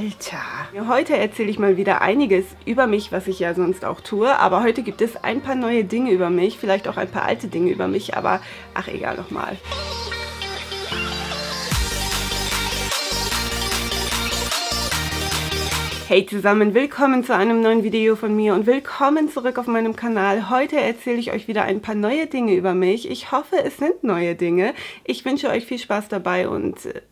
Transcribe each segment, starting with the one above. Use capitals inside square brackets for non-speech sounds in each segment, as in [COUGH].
Alter. Heute erzähle ich mal wieder einiges über mich, was ich ja sonst auch tue. Aber heute gibt es ein paar neue Dinge über mich, vielleicht auch ein paar alte Dinge über mich, aber ach egal nochmal. Hey zusammen, willkommen zu einem neuen Video von mir und willkommen zurück auf meinem Kanal. Heute erzähle ich euch wieder ein paar neue Dinge über mich. Ich hoffe, es sind neue Dinge. Ich wünsche euch viel Spaß dabei und äh,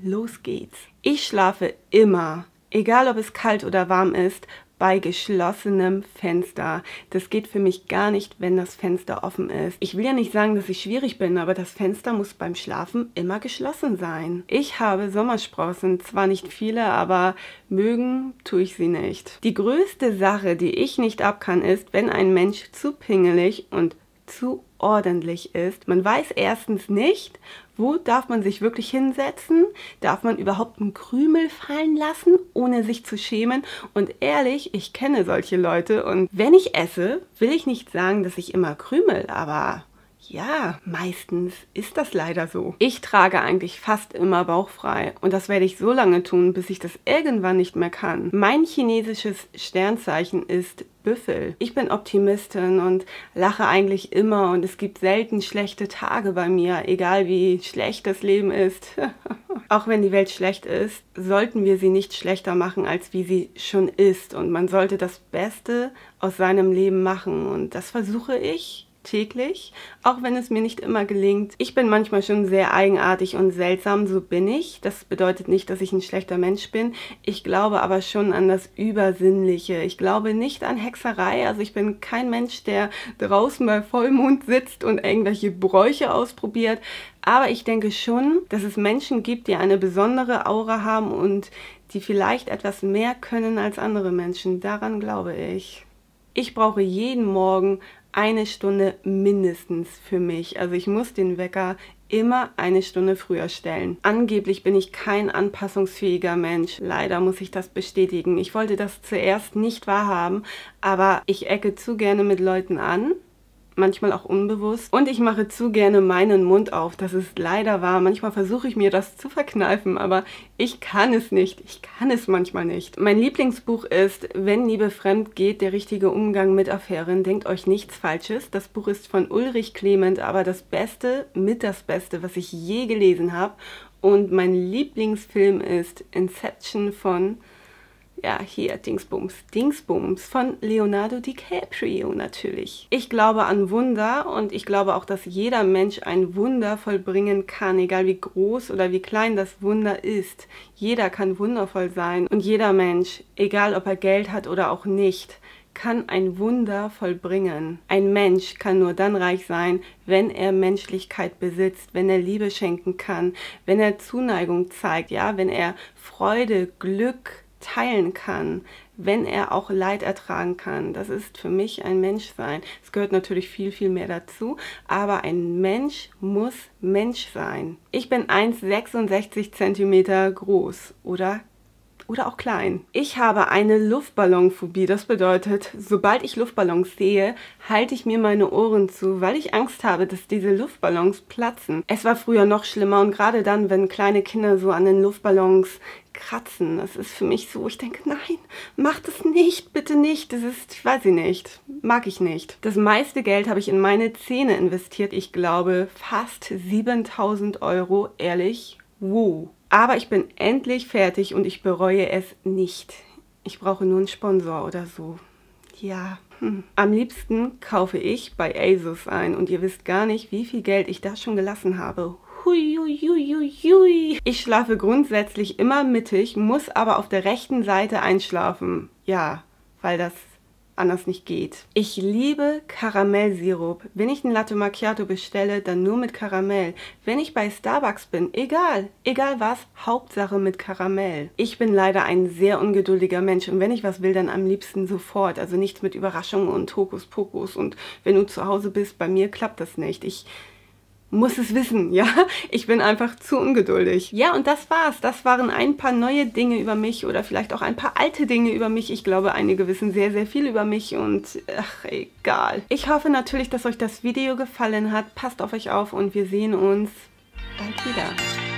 los geht's. Ich schlafe immer, egal ob es kalt oder warm ist, bei geschlossenem Fenster. Das geht für mich gar nicht, wenn das Fenster offen ist. Ich will ja nicht sagen, dass ich schwierig bin, aber das Fenster muss beim Schlafen immer geschlossen sein. Ich habe Sommersprossen, zwar nicht viele, aber mögen tue ich sie nicht. Die größte Sache, die ich nicht ab kann, ist, wenn ein Mensch zu pingelig und zu ordentlich ist. Man weiß erstens nicht, wo darf man sich wirklich hinsetzen? Darf man überhaupt einen Krümel fallen lassen, ohne sich zu schämen? Und ehrlich, ich kenne solche Leute und wenn ich esse, will ich nicht sagen, dass ich immer krümel, aber ja, meistens ist das leider so. Ich trage eigentlich fast immer bauchfrei und das werde ich so lange tun, bis ich das irgendwann nicht mehr kann. Mein chinesisches Sternzeichen ist Büffel. Ich bin Optimistin und lache eigentlich immer und es gibt selten schlechte Tage bei mir, egal wie schlecht das Leben ist. [LAUGHS] Auch wenn die Welt schlecht ist, sollten wir sie nicht schlechter machen, als wie sie schon ist. Und man sollte das Beste aus seinem Leben machen. Und das versuche ich täglich, auch wenn es mir nicht immer gelingt. Ich bin manchmal schon sehr eigenartig und seltsam, so bin ich. Das bedeutet nicht, dass ich ein schlechter Mensch bin. Ich glaube aber schon an das Übersinnliche. Ich glaube nicht an Hexerei. Also ich bin kein Mensch, der draußen bei Vollmond sitzt und irgendwelche Bräuche ausprobiert. Aber ich denke schon, dass es Menschen gibt, die eine besondere Aura haben und die vielleicht etwas mehr können als andere Menschen. Daran glaube ich. Ich brauche jeden Morgen eine Stunde mindestens für mich. Also ich muss den Wecker immer eine Stunde früher stellen. Angeblich bin ich kein anpassungsfähiger Mensch. Leider muss ich das bestätigen. Ich wollte das zuerst nicht wahrhaben, aber ich ecke zu gerne mit Leuten an manchmal auch unbewusst. Und ich mache zu gerne meinen Mund auf. Das ist leider wahr. Manchmal versuche ich mir das zu verkneifen, aber ich kann es nicht. Ich kann es manchmal nicht. Mein Lieblingsbuch ist Wenn Liebe fremd geht, der richtige Umgang mit Affären. Denkt euch nichts Falsches. Das Buch ist von Ulrich Clement, aber das Beste, mit das Beste, was ich je gelesen habe. Und mein Lieblingsfilm ist Inception von ja, hier, Dingsbums. Dingsbums von Leonardo DiCaprio natürlich. Ich glaube an Wunder und ich glaube auch, dass jeder Mensch ein Wunder vollbringen kann, egal wie groß oder wie klein das Wunder ist. Jeder kann wundervoll sein und jeder Mensch, egal ob er Geld hat oder auch nicht, kann ein Wunder vollbringen. Ein Mensch kann nur dann reich sein, wenn er Menschlichkeit besitzt, wenn er Liebe schenken kann, wenn er Zuneigung zeigt, ja, wenn er Freude, Glück, teilen kann, wenn er auch Leid ertragen kann. Das ist für mich ein Menschsein. Es gehört natürlich viel, viel mehr dazu, aber ein Mensch muss Mensch sein. Ich bin 1,66 cm groß oder oder auch klein. Ich habe eine Luftballonphobie. Das bedeutet, sobald ich Luftballons sehe, halte ich mir meine Ohren zu, weil ich Angst habe, dass diese Luftballons platzen. Es war früher noch schlimmer und gerade dann, wenn kleine Kinder so an den Luftballons kratzen, das ist für mich so, ich denke, nein, mach das nicht, bitte nicht. Das ist, weiß ich nicht, mag ich nicht. Das meiste Geld habe ich in meine Zähne investiert. Ich glaube, fast 7000 Euro, ehrlich. Wow. Aber ich bin endlich fertig und ich bereue es nicht. Ich brauche nur einen Sponsor oder so. Ja. Hm. Am liebsten kaufe ich bei ASUS ein und ihr wisst gar nicht, wie viel Geld ich da schon gelassen habe. Hui, hui, hui, hui. Ich schlafe grundsätzlich immer mittig, muss aber auf der rechten Seite einschlafen. Ja, weil das anders nicht geht. Ich liebe Karamellsirup. Wenn ich einen Latte Macchiato bestelle, dann nur mit Karamell. Wenn ich bei Starbucks bin, egal, egal was, Hauptsache mit Karamell. Ich bin leider ein sehr ungeduldiger Mensch und wenn ich was will, dann am liebsten sofort. Also nichts mit Überraschungen und Hokuspokus und wenn du zu Hause bist, bei mir klappt das nicht. Ich muss es wissen, ja? Ich bin einfach zu ungeduldig. Ja, und das war's. Das waren ein paar neue Dinge über mich oder vielleicht auch ein paar alte Dinge über mich. Ich glaube, einige wissen sehr, sehr viel über mich und ach, egal. Ich hoffe natürlich, dass euch das Video gefallen hat. Passt auf euch auf und wir sehen uns bald wieder.